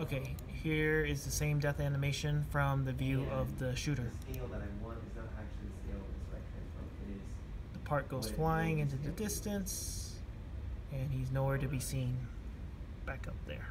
Okay, here is the same death animation from the view of the shooter. The part goes flying into the distance, and he's nowhere to be seen. Back up there.